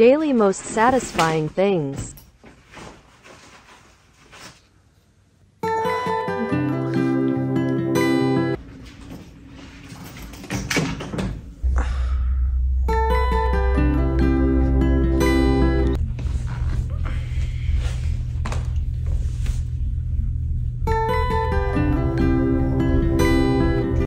daily most satisfying things.